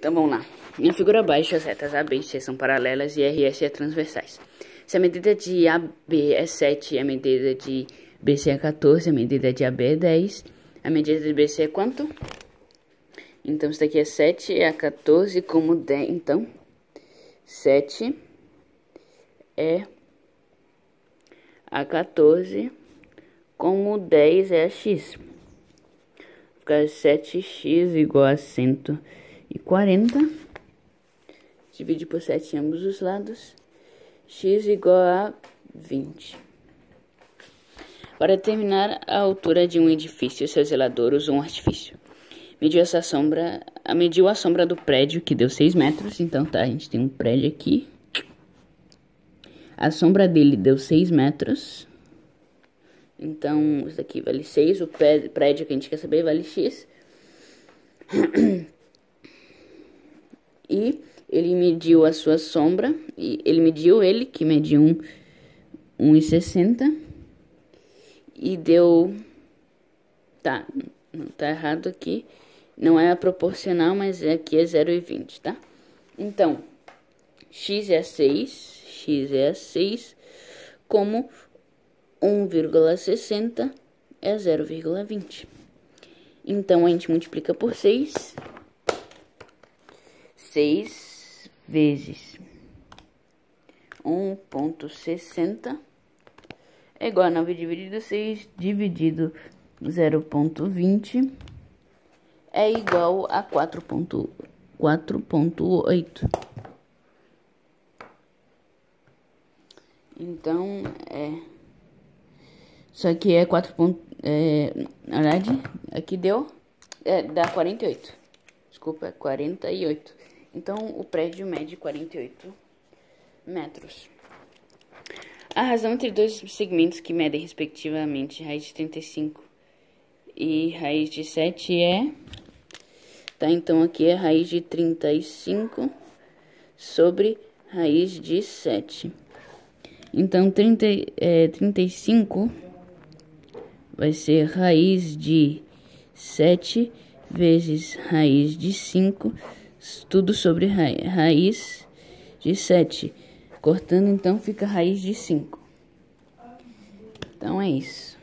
Então vamos lá. Minha figura abaixo, as retas AB e C são paralelas e RS é transversais. Se a medida de AB é 7 e a medida de BC é 14, a medida de AB é 10, a medida de BC é quanto? Então, isso daqui é 7 é a 14 como 10. Então, 7 é a 14 como 10 é a x. Fica 7x igual a 140. Divide por 7 em ambos os lados. x igual a 20. Para determinar a altura de um edifício, seu zelador usou um artifício. Mediu essa sombra, mediu a sombra do prédio, que deu 6 metros. Então, tá, a gente tem um prédio aqui. A sombra dele deu 6 metros. Então, isso daqui vale 6. O prédio que a gente quer saber vale x. E ele mediu a sua sombra. E ele mediu ele, que mediu 1,60. E deu... Tá, não tá errado aqui. Não é proporcional, mas aqui é 0,20, tá? Então, x é 6, x é 6, como 1,60 é 0,20. Então, a gente multiplica por 6. 6 vezes 1,60 é igual a 9 dividido 6 dividido 0,20 é igual a 4.8. Então, é... Isso aqui é 4 ponto, é, na verdade, aqui deu, é, dá 48. Desculpa, é 48. Então, o prédio mede 48 metros. A razão entre dois segmentos que medem respectivamente raiz de 35 e raiz de 7 é Tá? Então, aqui é raiz de 35 sobre raiz de 7. Então, 30, é, 35 vai ser raiz de 7 vezes raiz de 5, tudo sobre ra raiz de 7. Cortando, então, fica raiz de 5. Então, é isso.